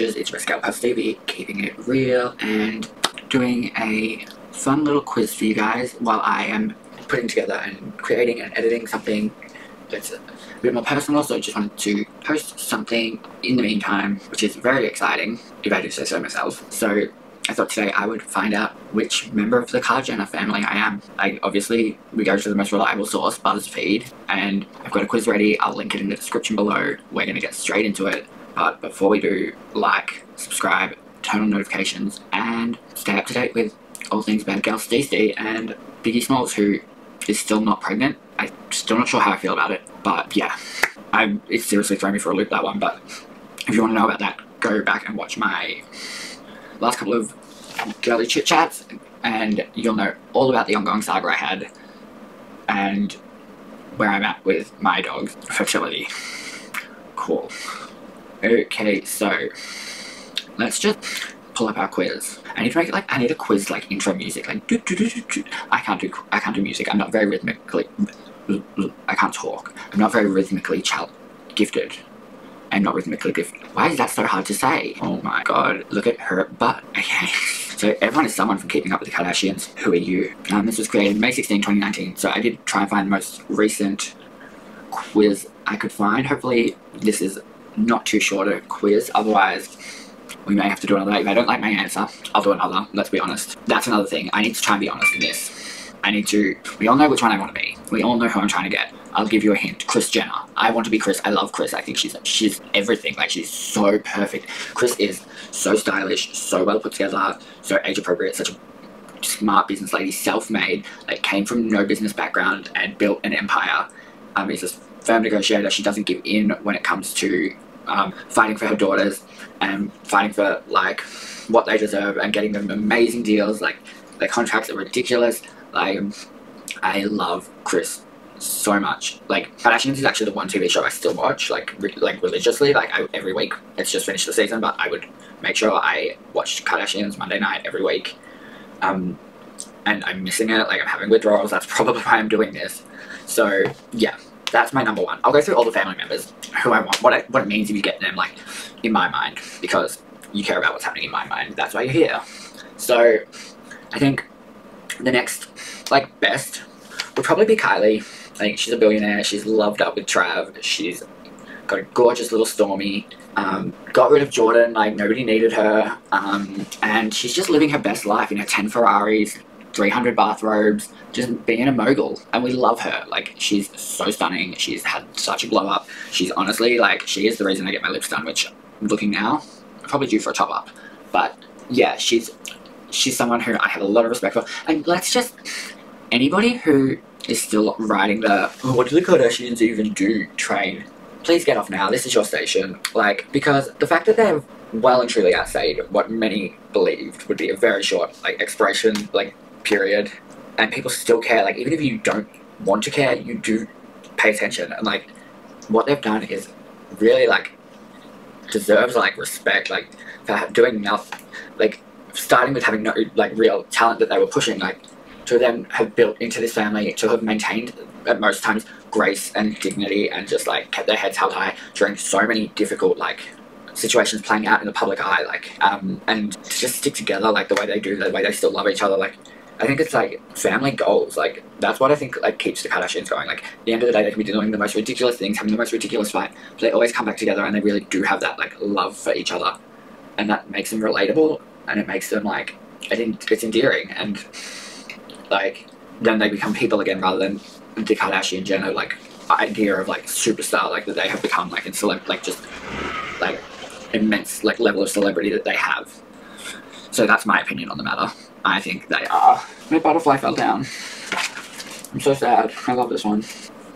bitches, it's Rascal Puff TV, keeping it real and doing a fun little quiz for you guys while I am putting together and creating and editing something that's a bit more personal, so I just wanted to post something in the meantime, which is very exciting, if I do say so myself. So I thought today I would find out which member of the Kylie Jenner family I am. I obviously we go to the most reliable source, BuzzFeed, and I've got a quiz ready. I'll link it in the description below. We're gonna get straight into it. But before we do, like, subscribe, turn on notifications, and stay up to date with all things Bad Girl Stacey and Biggie Smalls, who is still not pregnant. I'm still not sure how I feel about it, but yeah, I'm, it's seriously throwing me for a loop that one. But if you want to know about that, go back and watch my last couple of girly chit chats, and you'll know all about the ongoing saga I had and where I'm at with my dog's fertility. Cool. Okay, so let's just pull up our quiz. I need to make it like I need a quiz like intro music, like do do do do do. I can't do I can't do music. I'm not very rhythmically. I can't talk. I'm not very rhythmically child gifted. I'm not rhythmically gifted. Why is that so hard to say? Oh my god, look at her butt. Okay. So everyone is someone from Keeping Up with the Kardashians. Who are you? Um, this was created May 16, 2019. So I did try and find the most recent quiz I could find. Hopefully this is not too short a quiz. Otherwise, we may have to do another. If I don't like my answer, I'll do another. Let's be honest. That's another thing. I need to try and be honest in this. I need to. We all know which one I want to be. We all know who I'm trying to get. I'll give you a hint. Kris Jenner. I want to be Kris. I love Kris. I think she's she's everything. Like she's so perfect. Kris is so stylish, so well put together, so age appropriate, such a smart business lady, self-made, like came from no business background and built an empire. Um, is a firm negotiator. She doesn't give in when it comes to um, fighting for her daughters and fighting for like what they deserve and getting them amazing deals. Like their contracts are ridiculous. Like I love Kris so much. Like Kardashians is actually the one TV show I still watch, like re like religiously, like I, every week. It's just finished the season, but I would make sure I watched Kardashians Monday night every week. Um, and I'm missing it. Like I'm having withdrawals. That's probably why I'm doing this. So yeah, that's my number one. I'll go through all the family members who I want, what it, what it means if you get them like in my mind because you care about what's happening in my mind. That's why you're here. So I think the next like best would probably be Kylie. I think she's a billionaire. She's loved up with Trav. She's got a gorgeous little Stormi. Um, got rid of Jordyn, like nobody needed her. Um, and she's just living her best life in her 10 Ferraris, 300 bathrobes, just being a mogul. And we love her. Like, she's so stunning. She's had such a glow up. She's honestly, like, she is the reason I get my lips done, which I'm looking now, probably due for a top up. But yeah, she's she's someone who I have a lot of respect for. And let's just, anybody who is still riding the, oh, what do the Kardashians even do train? Please get off now. This is your station. Like, because the fact that they've well and truly outstayed what many believed would be a very short, like, expiration, like, period. And people still care. Like, even if you don't want to care, you do pay attention. And, like, what they've done is really, like, deserves, like, respect. Like, for doing nothing. Like, starting with having no, like, real talent that they were pushing. Like, to them have built into this family, to have maintained at most times grace and dignity and just like kept their heads held high during so many difficult like situations playing out in the public eye like um and to just stick together like the way they do the way they still love each other like I think it's like family goals. Like that's what I think like keeps the Kardashians going. Like at the end of the day, they can be doing the most ridiculous things, having the most ridiculous fight, but they always come back together and they really do have that like love for each other, and that makes them relatable and it makes them like it's endearing and like then they become people again rather than the Kardashian Jenner like idea of like superstar like that they have become like in celeb like just like immense like level of celebrity that they have. So that's my opinion on the matter. I think they are. My butterfly fell down. I'm so sad. I love this one.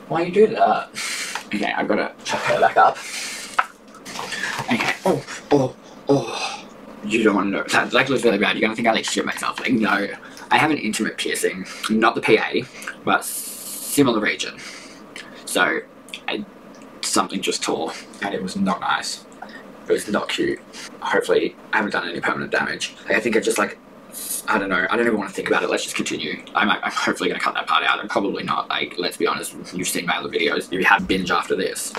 Why you do that? Okay, I've got to chuck her back up. Okay. Oh, oh, oh. You don't want to know. That like looks really bad. You're gonna think I like shit myself. Like no. I have an intimate piercing, not the PA, but similar region. So, I, something just tore, and it was not nice. It was not cute. Hopefully, I haven't done any permanent damage. Like, I think I just like I don't know. I don't even want to think about it. Let's just continue. I'm, I'm hopefully going to cut that part out. I'm probably not. Like, let's be honest. You've seen my other videos. You have binge after this.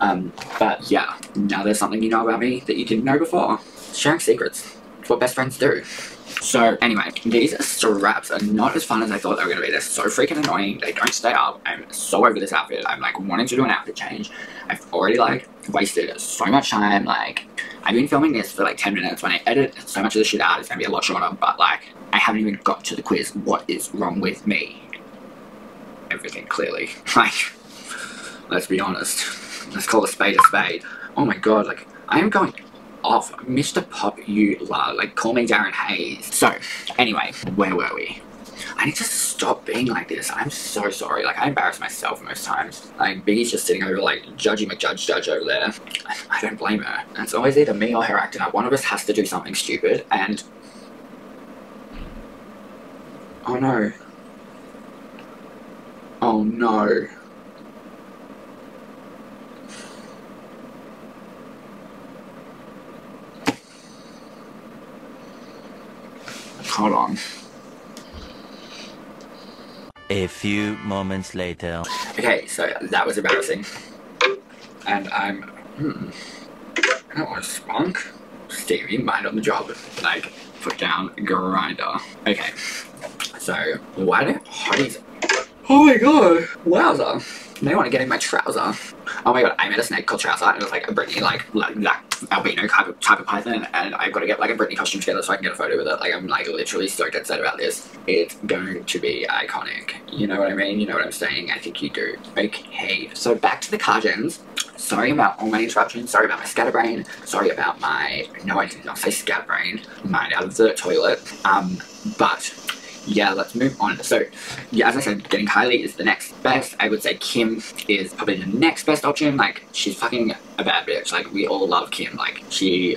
Um, but yeah, now there's something you know about me that you didn't know before. Sharing secrets. It's what best friends do. So anyway, these straps are not as fun as I thought they were going to be. They're so freaking annoying. They don't stay up. I'm so over this outfit. I'm like wanting to do an outfit change. I've already like wasted so much time. Like I've been filming this for like 10 minutes. When I edit so much of the shit out, it's going to be a lot shorter. But like I haven't even got to the quiz. What is wrong with me? Everything clearly. Like, let's be honest. Let's call a spade a spade. Oh my god, like I am going off. Mr. Pop, you. Like, call me Darren Hayes. So, anyway, where were we? I need to stop being like this. I'm so sorry. Like, I embarrass myself most times. Like, Biggie's just sitting over, like, Judgy McJudge Judge judge over there. I don't blame her. It's always either me or her acting up. One of us has to do something stupid, and... Oh, no. Oh, no. Hold on. A few moments later. Okay, so that was embarrassing. And I'm... Hmm. That was spunk. Stevie, mind on the job. Like, put down grinder. Okay. So, why do hotties... Oh my god! Wowza! They want to get in my trouser. Oh my god, I met a snake called Trouser, and it was like a Britney, like, like, like albino type of, type of python, and I've got to get like a Britney costume together so I can get a photo with it. Like, I'm like literally so dead set about this. It's going to be iconic. You know what I mean? You know what I'm saying? I think you do. Okay, so back to the car gens. Sorry about all my interruptions. Sorry about my scatterbrain. Sorry about my, no, I did not say scatterbrain. Mind out of the toilet. Um, but yeah, let's move on. So, yeah, as I said, getting Kylie is the next best. I would say Kim is probably the next best option. Like, she's fucking a bad bitch. Like, we all love Kim. Like, she,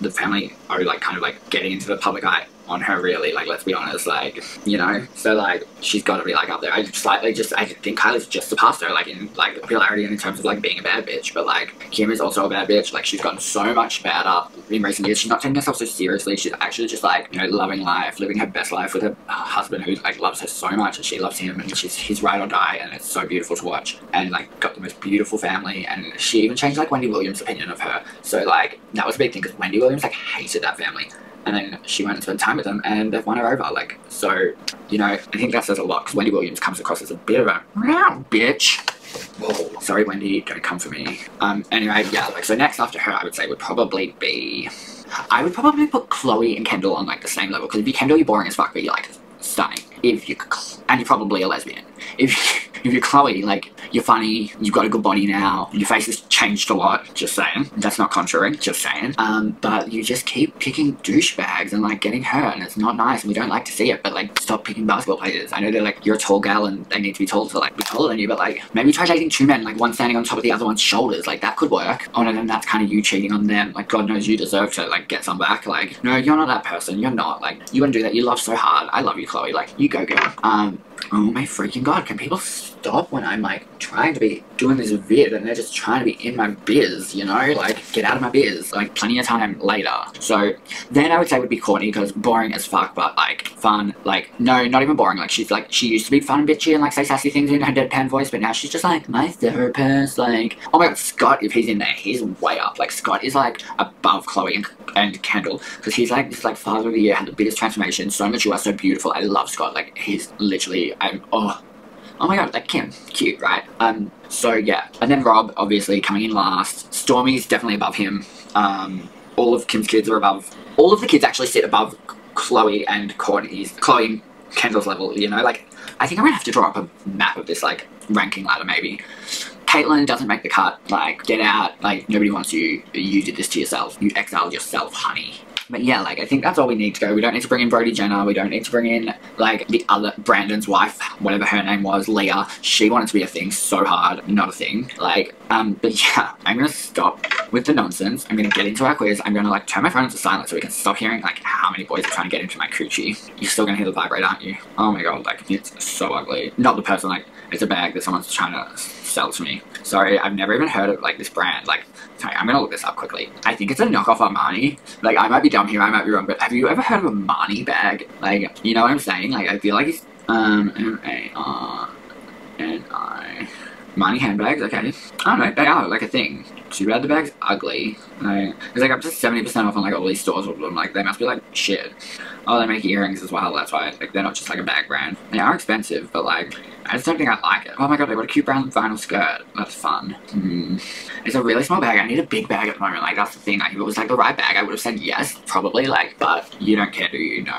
the family are like kind of like getting into the public eye on her really like let's be honest like you know? So like she's got to be like up there. I just slightly just I think Kylie's just surpassed her like in like popularity and in terms of like being a bad bitch but like Kim is also a bad bitch. Like she's gotten so much better in recent years. She's not taking herself so seriously. She's actually just like you know loving life living her best life with her husband who like loves her so much and she loves him and she's his ride or die and it's so beautiful to watch. And like got the most beautiful family and she even changed like Wendy Williams opinion of her. So like that was a big thing because Wendy Williams like hated that family and then she went and spent time with them and they've won her over like so you know i think that says a lot because wendy williams comes across as a bit of a bitch. Whoa. sorry wendy don't come for me. Um anyway yeah like so next after her i would say would probably be i would probably put khloe and kendall on like the same level because if you kendall you're boring as fuck but you're like stunning if you and you're probably a lesbian if if you're Khloe, like, you're funny, you've got a good body now, your face has changed a lot, just saying. That's not contrary, just saying. Um, but you just keep picking douchebags and, like, getting hurt, and it's not nice, and we don't like to see it, but, like, stop picking basketball players. I know they're, like, you're a tall gal, and they need to be told to, like, be taller than you, but, like, maybe try dating two men, like, one standing on top of the other one's shoulders, like, that could work. Oh, and then that's kind of you cheating on them. Like, God knows you deserve to, like, get some back. Like, no, you're not that person, you're not. Like, you wouldn't do that, you love so hard. I love you, Khloe. Like, you go, girl. Um, oh my freaking god, can people stop when I'm like trying to be doing this vid and they're just trying to be in my biz, you know? Like, get out of my biz. Like, plenty of time later. So, then I would say would be Kourtney because boring as fuck, but like, fun. Like, no, not even boring. Like, she's like, she used to be fun and bitchy and like say sassy things in her deadpan voice, but now she's just like, my therapist. Like, oh my god, Scott, if he's in there, he's way up. Like, Scott is like above Khloe and, and Kendall because he's like this like father of the year, had the biggest transformation, so mature, so beautiful. I love Scott. Like, he's literally, I'm, oh, oh my god, like Kim, cute, right? Um, so yeah, and then Rob, obviously, coming in last. Stormi's definitely above him. Um, all of Kim's kids are above, all of the kids actually sit above Khloe and Kourtney's, Khloe Kendall's level, you know, like, I think I'm gonna have to draw up a map of this, like, ranking ladder, maybe. Caitlyn doesn't make the cut, like, get out, like, nobody wants you, you did this to yourself, you exiled yourself, honey. But yeah, like, I think that's all we need to go. We don't need to bring in Brody Jenner. We don't need to bring in, like, the other, Brandon's wife, whatever her name was, Leah. She wanted to be a thing so hard, not a thing. Like, um, but yeah, I'm gonna stop with the nonsense. I'm gonna get into our quiz. I'm gonna, like, turn my phone into silent so we can stop hearing, like, how many boys are trying to get into my coochie. You're still gonna hear the vibrate, aren't you? Oh my god, like, it's so ugly. Not the person, like, it's a bag that someone's trying to sell to me. Sorry, I've never even heard of, like, this brand. Like, sorry, I'm gonna look this up quickly. I think it's a knockoff Armani. Like, I might be dumb here, I might be wrong, but have you ever heard of a Marni bag? Like, you know what I'm saying? Like, I feel like it's, um, M-A-R-N-I. Marni handbags, okay. I don't know, they are like a thing. Too bad the bag's ugly. Like, it's like up to 70% off on like all these stores them. Like, they must be like shit. Oh, they make earrings as well, that's why. Like, they're not just like a bag brand. They are expensive, but like, I just don't think I like it. Oh my god, they got a cute brown vinyl skirt. That's fun. Hmm. It's a really small bag. I need a big bag at the moment. Like, that's the thing. Like, if it was like the right bag, I would have said yes, probably. Like, but you don't care, do you? No.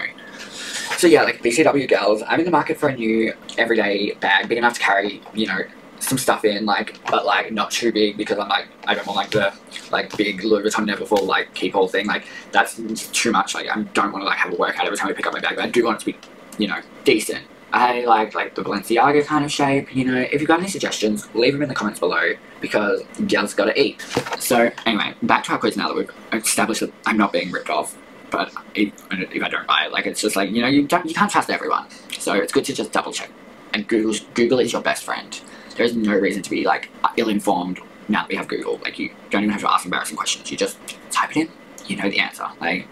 So yeah, like BCW girls, I'm in the market for a new everyday bag, big enough to carry, you know, some stuff in, like, but like not too big because I'm like, I don't want like the like big Louis Vuitton Neverfull like keep all thing. Like that's too much. Like I don't want to like have a workout every time I pick up my bag, but I do want it to be, you know, decent. I like like the Balenciaga kind of shape. You know, if you've got any suggestions, leave them in the comments below because girls gotta eat. So anyway, back to our quiz now that we've established that I'm not being ripped off. But if, if I don't buy it, like it's just like you know you you can't trust everyone. So it's good to just double check. And Google Google is your best friend. There's no reason to be like ill-informed now that we have Google. Like you don't even have to ask embarrassing questions. You just type it in. You know the answer. Like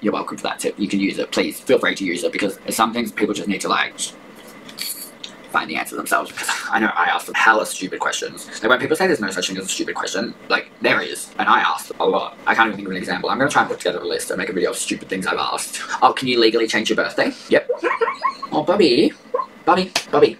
you're welcome for that tip. You can use it. Please feel free to use it because some things people just need to like find the answer themselves because I know I ask hella stupid questions. Like when people say there's no such thing as a stupid question, like there is, and I ask a lot. I can't even think of an example. I'm gonna try and put together a list and make a video of stupid things I've asked. Oh, can you legally change your birthday? Yep. Oh, Bobby, Bobby, Bobby,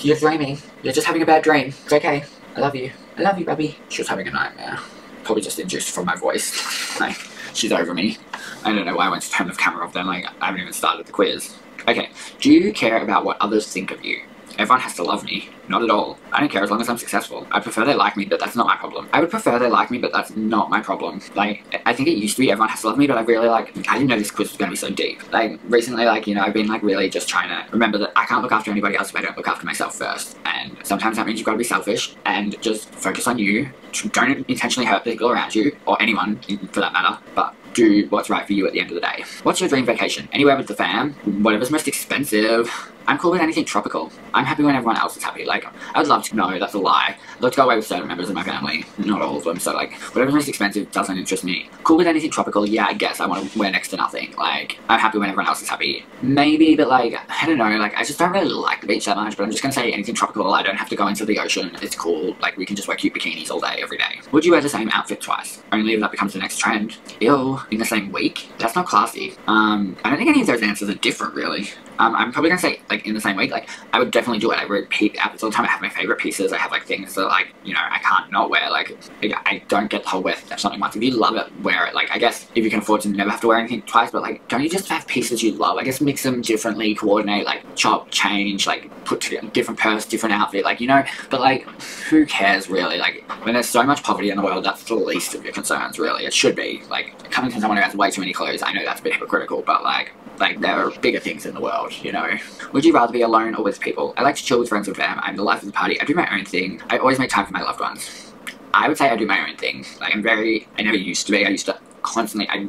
you're dreaming. You're just having a bad dream. It's okay. I love you. I love you, Bobby. She was having a nightmare. Probably just induced from my voice. like, she's over me. I don't know why I went to turn the camera off then. Like, I haven't even started the quiz. Okay. Do you care about what others think of you? Everyone has to love me. Not at all. I don't care as long as I'm successful. I prefer they like me, but that's not my problem. I would prefer they like me, but that's not my problem. Like, I think it used to be everyone has to love me, but I really like, I didn't know this quiz was going to be so deep. Like, recently, like, you know, I've been like really just trying to remember that I can't look after anybody else if I don't look after myself first. And sometimes that means you've got to be selfish and just focus on you. Don't intentionally hurt people around you, or anyone for that matter, but do what's right for you at the end of the day. What's your dream vacation? Anywhere with the fam? Whatever's most expensive. I'm cool with anything tropical. I'm happy when everyone else is happy. Like, I would love to know, that's a lie. I'd love to go away with certain members of my family. Not all of them, so like, whatever's most expensive doesn't interest me. Cool with anything tropical, yeah, I guess. I want to wear next to nothing. Like, I'm happy when everyone else is happy. Maybe, but like, I don't know, like, I just don't really like the beach that much, but I'm just gonna say anything tropical. I don't have to go into the ocean. It's cool. Like, we can just wear cute bikinis all day, every day. Would you wear the same outfit twice? Only if that becomes the next trend. Ew, in the same week? That's not classy. Um, I don't think any of those answers are different, really. Um, I'm probably gonna say, like, in the same week, like, I would definitely do it. I repeat outfits all the time. I have my favorite pieces. I have, like, things that, like, you know, I can't not wear. Like, I don't get the whole wear something once. If you love it, wear it. Like, I guess if you can afford to never have to wear anything twice, but, like, don't you just have pieces you love? I guess mix them differently, coordinate, like, chop, change, like, put together different purse, different outfit, like, you know, but, like, who cares, really? Like, when there's so much poverty in the world, that's the least of your concerns, really. It should be. Like, coming from someone who has way too many clothes, I know that's a bit hypocritical, but, like, like, there are bigger things in the world, you know. Would you rather be alone or with people? I like to chill with friends and fam. I'm the life of the party. I do my own thing. I always make time for my loved ones. I would say I do my own thing. Like, I'm very, I never used to be. I used to constantly, I,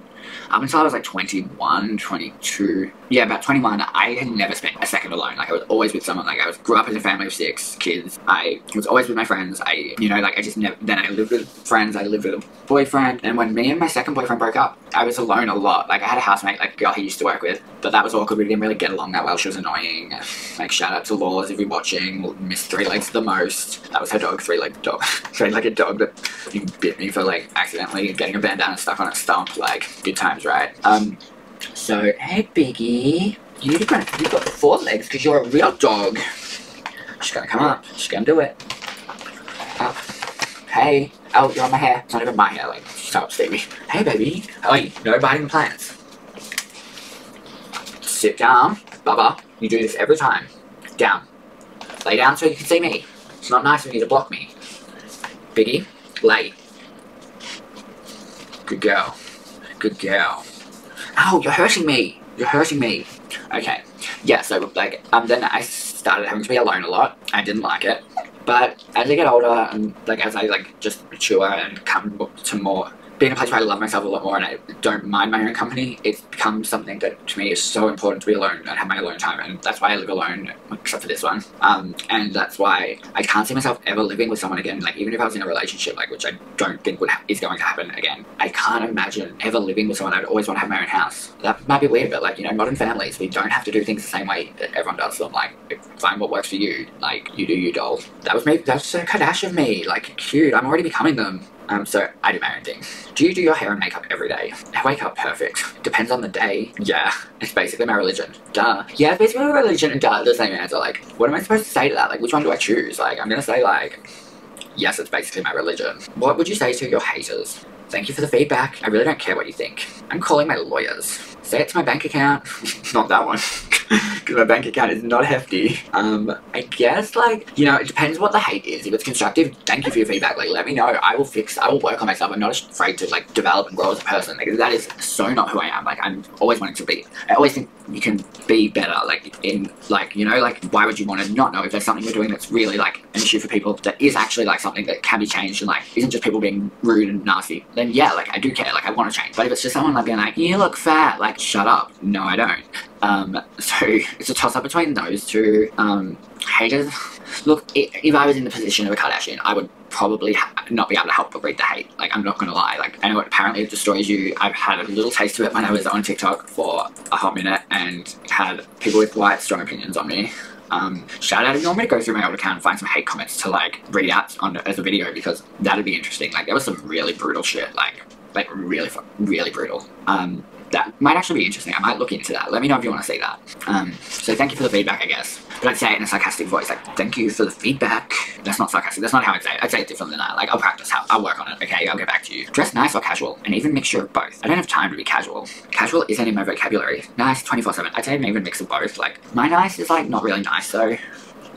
up until I was like 21, 22, yeah, about 21, I had never spent a second alone. Like, I was always with someone. Like, I was grew up in a family of six kids. I was always with my friends. I, you know, like, I just never, then I lived with friends. I lived with a boyfriend. And when me and my second boyfriend broke up, I was alone a lot. Like, I had a housemate, like, a girl he used to work with, but that was awkward. We didn't really get along that well. She was annoying. Like, shout out to Laws if you're watching. Miss Three Legs the most. That was her dog, Three Legged Dog. Three Legged Dog that bit me for, like, accidentally getting a bandana stuck on its stump. Like, good times, right? Um, so, hey, Biggie. You need to grab, you've got four legs because you're a real dog. She's gonna come up. She's gonna do it. Hey. Oh, you're on my hair. It's not even my hair. Like, stop, Stevie. Hey, baby. Oh, wait, no biting the plants. Sit down. Bubba, you do this every time. Down. Lay down so you can see me. It's not nice of you to block me. Biggie, lay. Good girl. Good girl. Ow, you're hurting me. You're hurting me. Okay. Yeah, so like um then I started having to be alone a lot. I didn't like it. But as I get older and like as I like just mature and come to more being a place where I love myself a lot more and I don't mind my own company, it's become something that to me is so important to be alone and have my alone time. And that's why I live alone, except for this one. Um, and that's why I can't see myself ever living with someone again. Like, even if I was in a relationship, like, which I don't think would is going to happen again, I can't imagine ever living with someone. I'd always want to have my own house. That might be weird, but like, you know, modern families, we don't have to do things the same way that everyone does. I'm like, find what works for you. Like, you do you, doll. That was me. That's so Kardashian me. Like, cute. I'm already becoming them. Um, so I do my own thing. Do you do your hair and makeup every day? I wake up perfect. Depends on the day. Yeah, it's basically my religion. Duh. Yeah, it's basically my religion and duh, the same answer. Like, what am I supposed to say to that? Like, which one do I choose? Like, I'm gonna say like, yes, it's basically my religion. What would you say to your haters? Thank you for the feedback. I really don't care what you think. I'm calling my lawyers. Say it to my bank account. Not that one. Because my bank account is not hefty. Um, I guess, like, you know, it depends what the hate is. If it's constructive, thank you for your feedback. Like, let me know. I will fix, I will work on myself. I'm not afraid to, like, develop and grow as a person. Like, that is so not who I am. Like, I'm always wanting to be. I always think you can be better. Like, in, like, you know, like, why would you want to not know if there's something you're doing that's really, like, an issue for people that is actually, like, something that can be changed and, like, isn't just people being rude and nasty. Then, yeah, like, I do care. Like, I want to change. But if it's just someone, like, being like, you look fat, like, shut up. No, I don't. Um, so it's a toss up between those two. Um, haters. Look, if I was in the position of a Kardashian, I would probably not be able to help but read the hate. Like, I'm not gonna lie. Like, I know it apparently it destroys you. I've had a little taste of it when I was on TikTok for a hot minute and had people with quite strong opinions on me. Um, shout out if you want me to go through my old account and find some hate comments to like read out on as a video because that'd be interesting. Like, there was some really brutal shit. Like, like really, really brutal. Um, that might actually be interesting. I might look into that. Let me know if you want to see that. Um, so thank you for the feedback, I guess. But I'd say it in a sarcastic voice, like, thank you for the feedback. That's not sarcastic. That's not how I'd say it. I'd say it differently than that. Like, I'll practice. How, I'll work on it. Okay, I'll get back to you. Dress nice or casual, and even mixture of both. I don't have time to be casual. Casual isn't in my vocabulary. Nice, 24-7. I'd say an even mix of both. Like, my nice is, like, not really nice, so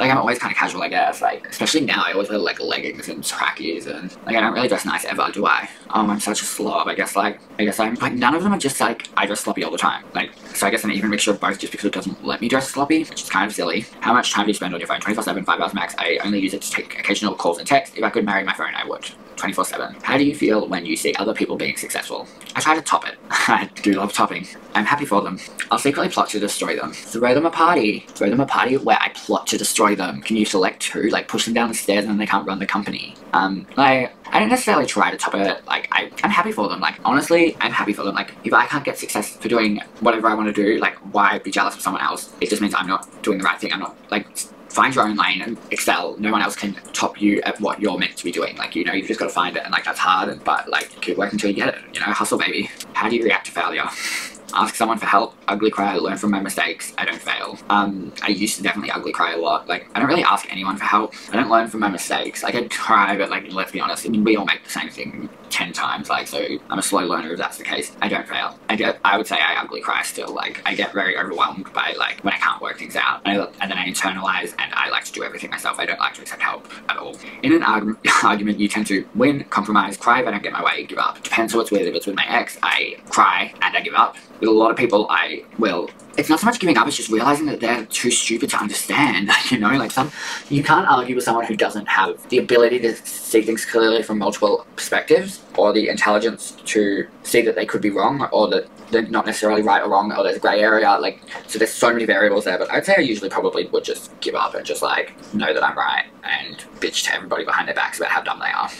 like I'm always kind of casual, I guess. Like especially now, I always wear like leggings and trackies, and like I don't really dress nice ever, do I? Um, I'm such a slob. I guess like I guess I'm like none of them are just like I dress sloppy all the time. Like so, I guess an even mixture of both, just because it doesn't let me dress sloppy, which is kind of silly. How much time do you spend on your phone? 24/7, five hours max. I only use it to take occasional calls and texts. If I could marry my phone, I would. 24 7. How do you feel when you see other people being successful? I try to top it. I do love topping. I'm happy for them. I'll secretly plot to destroy them. Throw them a party. Throw them a party where I plot to destroy them. Can you select two? Like push them down the stairs and they can't run the company. Um, like, I don't necessarily try to top it. Like, I, I'm happy for them. Like, honestly, I'm happy for them. Like, if I can't get success for doing whatever I want to do, like, why be jealous of someone else? It just means I'm not doing the right thing. I'm not, like, find your own lane and excel. No one else can top you at what you're meant to be doing. Like, you know, you've just got to find it and like that's hard, but like keep working until you get it. You know, hustle baby. How do you react to failure? ask someone for help, ugly cry, learn from my mistakes, I don't fail. Um, I used to definitely ugly cry a lot. Like, I don't really ask anyone for help. I don't learn from my mistakes. Like, I cry, but like, let's be honest, we all make the same thing 10 times, like, so I'm a slow learner if that's the case. I don't fail. I get, I would say I ugly cry still. Like, I get very overwhelmed by, like, when I can't work things out. And, I, and then I internalize and I like to do everything myself. I don't like to accept help at all. In an arg argument, you tend to win, compromise, cry if I don't get my way, give up. Depends who it's with. If it's with my ex, I cry and I give up. With a lot of people, I will it's not so much giving up, it's just realizing that they're too stupid to understand. you know, like some, you can't argue with someone who doesn't have the ability to see things clearly from multiple perspectives, or the intelligence to see that they could be wrong, or that they're not necessarily right or wrong, or there's a grey area. Like, so there's so many variables there. But I'd say I usually probably would just give up and just like know that I'm right and bitch to everybody behind their backs about how dumb they are.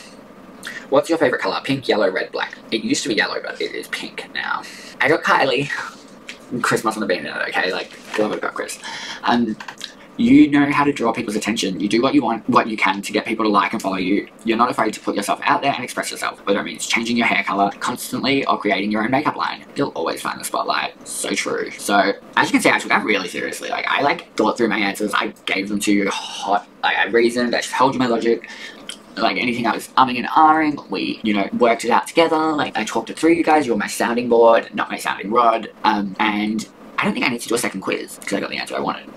What's your favorite color? Pink, yellow, red, black. It used to be yellow, but it is pink now. I got Kylie. Kris mustn't have been it, okay? Like, love it about Kris. Um, you know how to draw people's attention. You do what you want, what you can to get people to like and follow you. You're not afraid to put yourself out there and express yourself, whether it means changing your hair color constantly or creating your own makeup line. You'll always find the spotlight. So true. So, as you can see, I took that really seriously. Like, I like thought through my answers. I gave them to you hot. Like, I reasoned. I told you my logic like anything I was umming and ahhing, we, you know, worked it out together. Like I talked it through you guys, you're my sounding board, not my sounding rod. Um, and I don't think I need to do a second quiz because I got the answer I wanted.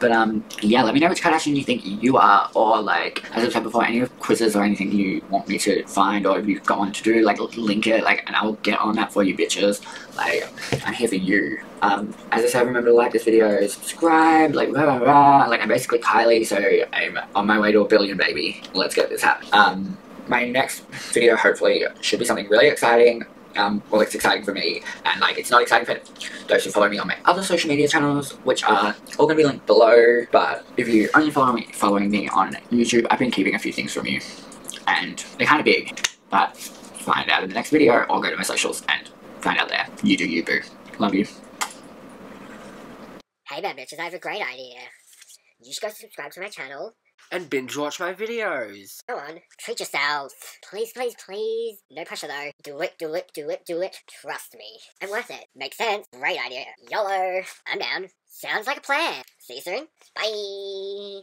But um, yeah, let me know which Kardashian you think you are, or like, as I've said before, any quizzes or anything you want me to find, or if you've got one to do, like, link it, like, and I'll get on that for you bitches. Like, I'm here for you. Um, as I said, remember to like this video, subscribe, like, blah, blah, blah. Like, I'm basically Kylie, so I'm on my way to a billion, baby. Let's get this happening. Um, my next video hopefully should be something really exciting. Um, well, it's exciting for me, and like it's not exciting for those who follow me on my other social media channels, which are all gonna be linked below. But if you only follow me, following me on YouTube, I've been keeping a few things from you, and they're kind of big. But find out in the next video, or go to my socials and find out there. You do you, boo. Love you. Hey there, bitches, I have a great idea. You should go subscribe to my channel. And binge watch my videos. Go on, treat yourself. Please, please, please. No pressure though. Do it, do it, do it, do it. Trust me. I'm worth it. Makes sense. Great idea. YOLO. I'm down. Sounds like a plan. See you soon. Bye.